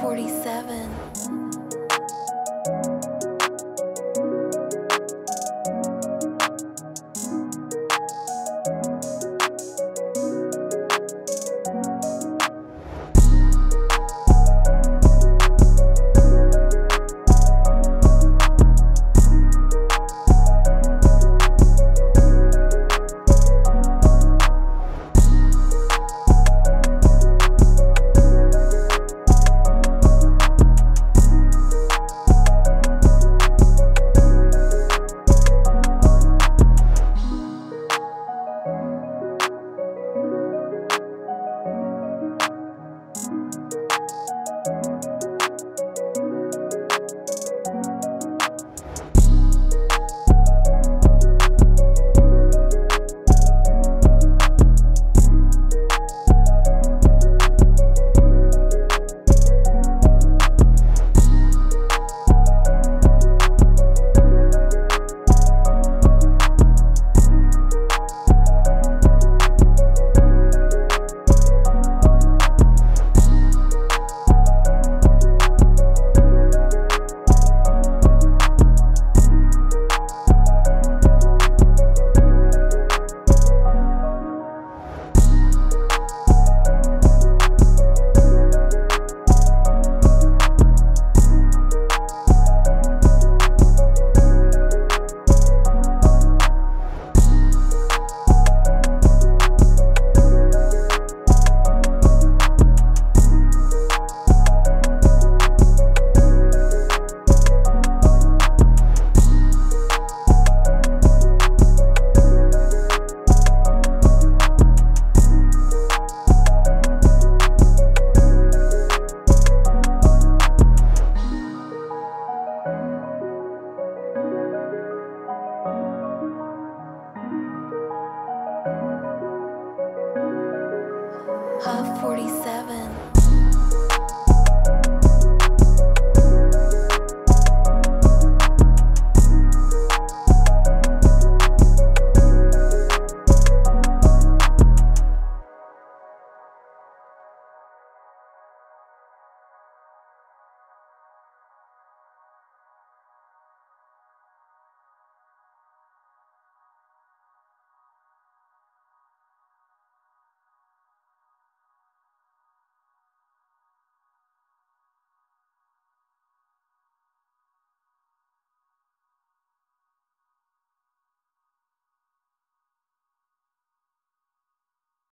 47. of 47.